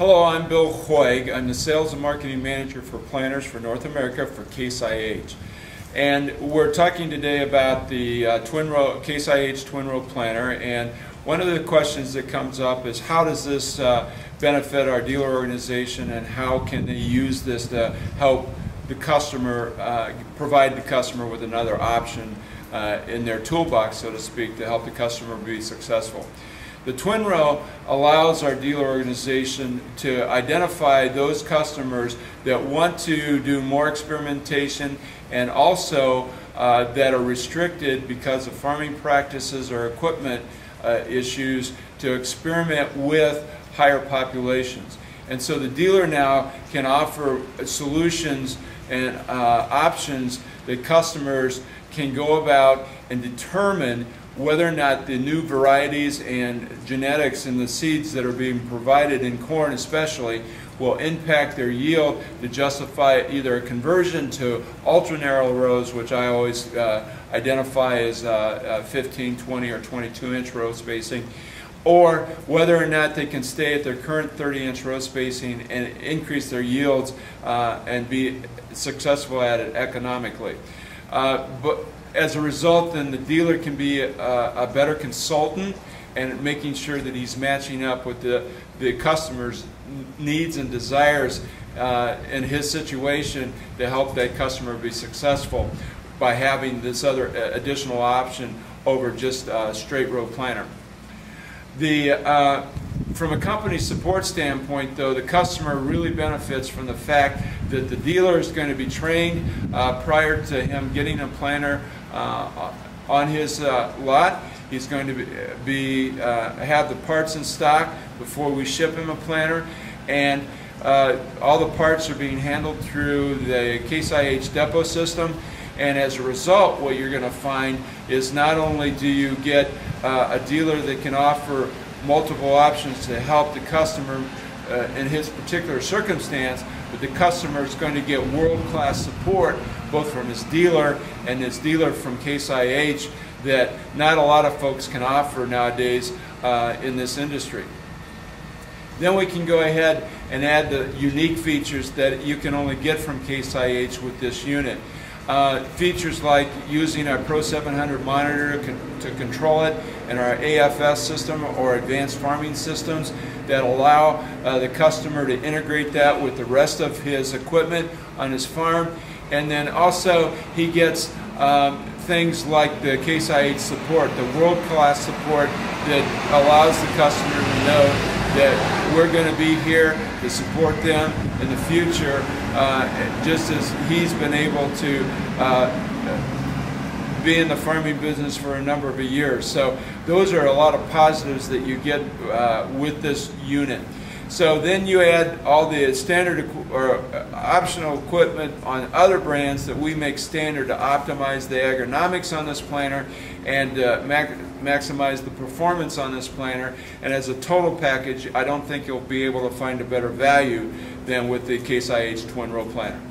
Hello, I'm Bill Hoeg. I'm the Sales and Marketing Manager for Planters for North America for Case IH. And we're talking today about the uh, twin row, Case IH twin row planter. And one of the questions that comes up is how does this uh, benefit our dealer organization and how can they use this to help the customer, uh, provide the customer with another option uh, in their toolbox, so to speak, to help the customer be successful. The Twin Row allows our dealer organization to identify those customers that want to do more experimentation and also uh, that are restricted because of farming practices or equipment uh, issues to experiment with higher populations. And so the dealer now can offer solutions and uh, options that customers can go about and determine whether or not the new varieties and genetics and the seeds that are being provided in corn especially will impact their yield to justify either a conversion to ultra narrow rows, which I always uh, identify as uh, uh, 15, 20, or 22 inch row spacing, or whether or not they can stay at their current 30 inch row spacing and increase their yields uh, and be successful at it economically. Uh, but as a result, then the dealer can be a, a, better consultant and making sure that he's matching up with the, the customer's needs and desires uh, in his situation to help that customer be successful by having this other uh, additional option over just a straight row planter. The, uh, from a company support standpoint, though, the customer really benefits from the fact that the dealer is going to be trained uh, prior to him getting a planter uh, on his uh, lot. He's going to be, be uh, have the parts in stock before we ship him a planter, and uh, all the parts are being handled through the Case IH depot system. And as a result, what you're going to find is not only do you get uh, a dealer that can offer multiple options to help the customer uh, in his particular circumstance, but the customer is going to get world-class support both from his dealer and his dealer from Case IH that not a lot of folks can offer nowadays uh, in this industry. Then we can go ahead and add the unique features that you can only get from Case IH with this unit. Uh, features like using our Pro 700 monitor to, con to control it and our AFS system or advanced farming systems that allow uh, the customer to integrate that with the rest of his equipment on his farm. And then also he gets um, things like the Case IH support, the world-class support that allows the customer to know that we're going to be here to support them in the future, uh, just as he's been able to uh, be in the farming business for a number of years. So those are a lot of positives that you get uh, with this unit. So then you add all the standard or uh, optional equipment on other brands that we make standard to optimize the agronomics on this planter and uh, maximize the performance on this planter. And as a total package, I don't think you'll be able to find a better value than with the Case IH twin row planter.